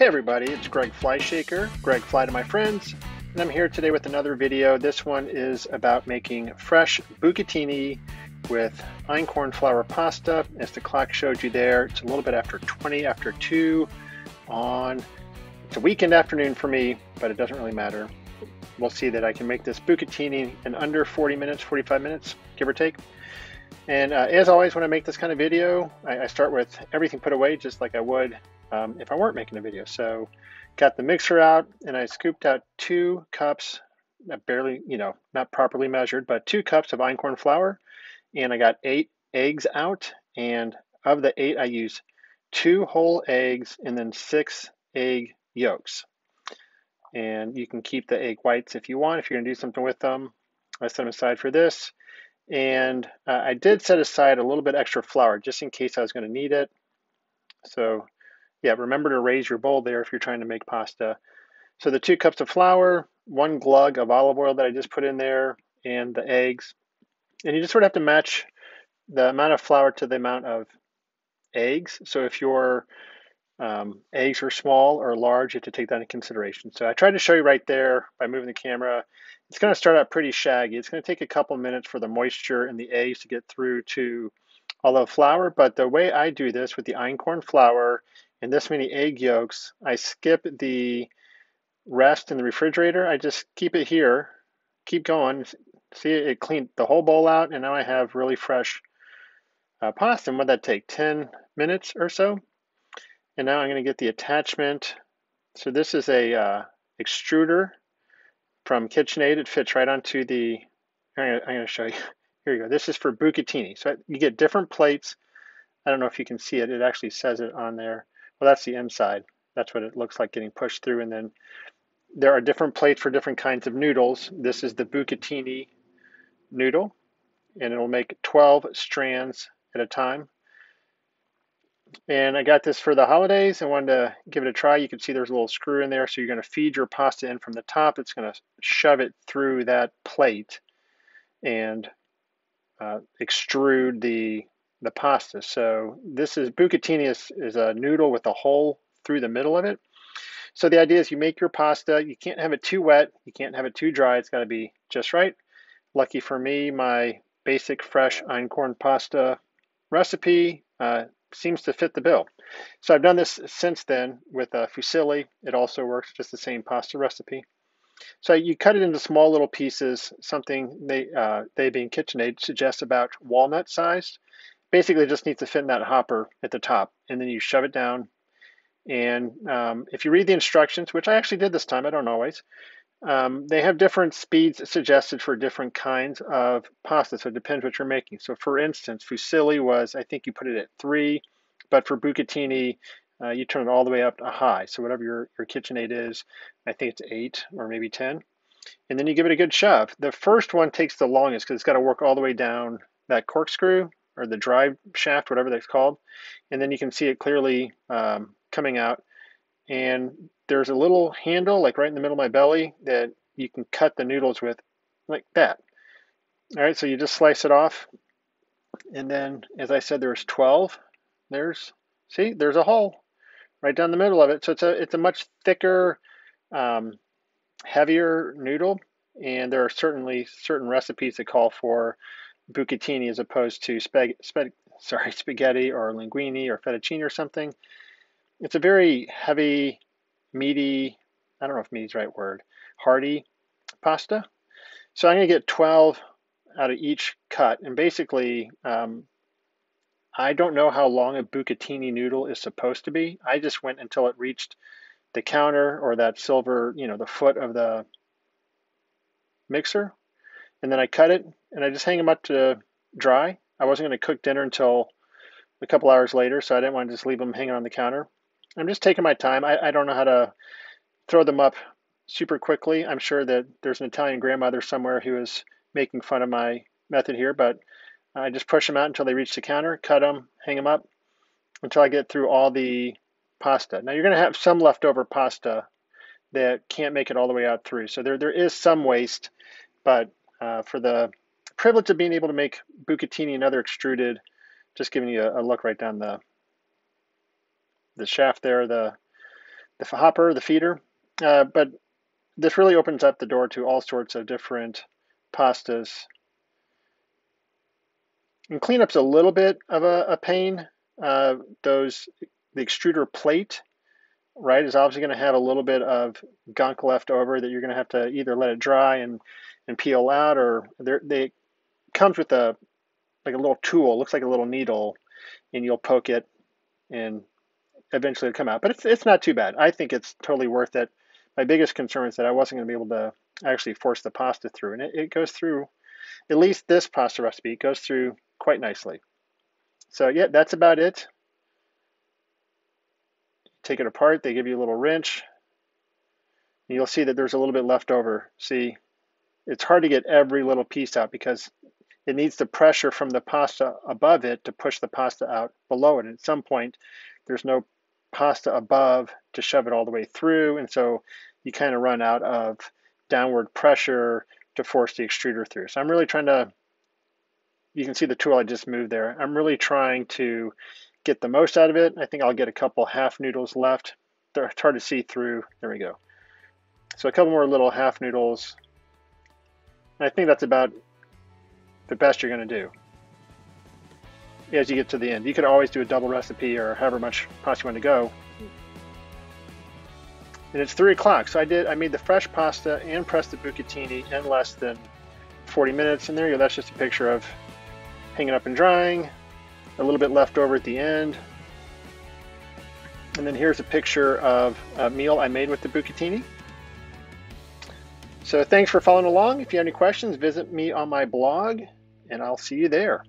Hey everybody, it's Greg Fleischaker, Greg Fly to my friends, and I'm here today with another video. This one is about making fresh bucatini with einkorn flour pasta. As the clock showed you there, it's a little bit after 20 after 2 on, it's a weekend afternoon for me, but it doesn't really matter. We'll see that I can make this bucatini in under 40 minutes, 45 minutes, give or take. And uh, as always, when I make this kind of video, I, I, start with everything put away just like I would um, if I weren't making a video. So got the mixer out and I scooped out two cups, barely, you know, not properly measured, but two cups of einkorn flour. And I got eight eggs out. And of the eight, I use two whole eggs and then six egg yolks. And you can keep the egg whites if you want, if you're going to do something with them. I set them aside for this. And uh, I did set aside a little bit extra flour just in case I was going to need it. So yeah, remember to raise your bowl there if you're trying to make pasta. So the two cups of flour, one glug of olive oil that I just put in there, and the eggs. And you just sort of have to match the amount of flour to the amount of eggs. So if your um, eggs are small or large, you have to take that into consideration. So I tried to show you right there by moving the camera. It's going to start out pretty shaggy. It's going to take a couple minutes for the moisture and the eggs to get through to all the flour. But the way I do this with the einkorn flour and this many egg yolks, I skip the rest in the refrigerator. I just keep it here, keep going. See, it cleaned the whole bowl out, and now I have really fresh uh, pasta. And what that take? 10 minutes or so. And now I'm going to get the attachment. So this is a uh, extruder from KitchenAid. It fits right onto the. I'm going to show you. Here you go. This is for bucatini. So you get different plates. I don't know if you can see it. It actually says it on there. Well, that's the inside. That's what it looks like getting pushed through. And then there are different plates for different kinds of noodles. This is the bucatini noodle, and it'll make 12 strands at a time. And I got this for the holidays. I wanted to give it a try. You can see there's a little screw in there. So you're going to feed your pasta in from the top. It's going to shove it through that plate and uh, extrude the the pasta. So this is bucatini is, is a noodle with a hole through the middle of it. So the idea is you make your pasta. You can't have it too wet. You can't have it too dry. It's got to be just right. Lucky for me, my basic fresh einkorn pasta recipe uh, seems to fit the bill. So I've done this since then with uh, fusilli. It also works just the same pasta recipe. So you cut it into small little pieces. Something they uh, they being KitchenAid suggests about walnut sized basically just needs to fit in that hopper at the top and then you shove it down. And um, if you read the instructions which i actually did this time i don't always um, they have different speeds suggested for different kinds of pasta so it depends what you're making. So for instance fusilli was i think you put it at three but for bucatini uh, you turn it all the way up to high. So whatever your, your KitchenAid is i think it's eight or maybe ten. And then you give it a good shove. The first one takes the longest because it's got to work all the way down that corkscrew or the drive shaft, whatever that's called. And then you can see it clearly um, coming out. And there's a little handle, like right in the middle of my belly, that you can cut the noodles with, like that. All right, so you just slice it off. And then, as I said, there's 12. There's, see, there's a hole right down the middle of it. So it's a, it's a much thicker, um, heavier noodle. And there are certainly certain recipes that call for bucatini as opposed to spag- spag- sorry, spaghetti or linguine or fettuccine or something. It's a very heavy, meaty, I don't know if meaty is the right word, hearty pasta. So I'm going to get 12 out of each cut. And basically, um, I don't know how long a bucatini noodle is supposed to be. I just went until it reached the counter or that silver, you know, the foot of the mixer and then I cut it and I just hang them up to dry. I wasn't going to cook dinner until a couple hours later, so I didn't want to just leave them hanging on the counter. I'm just taking my time. I, I don't know how to throw them up super quickly. I'm sure that there's an Italian grandmother somewhere who is making fun of my method here, but I just push them out until they reach the counter, cut them, hang them up until I get through all the pasta. Now you're going to have some leftover pasta that can't make it all the way out through. So there, there is some waste, but uh, for the privilege of being able to make bucatini and other extruded, just giving you a, a look right down the the shaft there, the the hopper, the feeder. Uh, but this really opens up the door to all sorts of different pastas. And cleanup's a little bit of a, a pain. Uh, those the extruder plate, right, is obviously going to have a little bit of gunk left over that you're going to have to either let it dry and and peel out, or they comes with a like a little tool, looks like a little needle, and you'll poke it, and eventually it'll come out. But it's it's not too bad. I think it's totally worth it. My biggest concern is that I wasn't going to be able to actually force the pasta through, and it, it goes through. At least this pasta recipe goes through quite nicely. So yeah, that's about it. Take it apart. They give you a little wrench. You'll see that there's a little bit left over. See, it's hard to get every little piece out because it needs the pressure from the pasta above it to push the pasta out below it. And at some point, there's no pasta above to shove it all the way through. And so you kind of run out of downward pressure to force the extruder through. So I'm really trying to, you can see the tool I just moved there. I'm really trying to get the most out of it. I think I'll get a couple half noodles left. They're hard to see through. There we go. So a couple more little half noodles. I think that's about the best you're going to do as you get to the end. You could always do a double recipe or however much pasta you want to go. And it's three o'clock, so I did. I made the fresh pasta and pressed the bucatini in less than 40 minutes. And there you go. That's just a picture of hanging up and drying. A little bit left over at the end. And then here's a picture of a meal I made with the bucatini. So thanks for following along. If you have any questions, visit me on my blog and I'll see you there.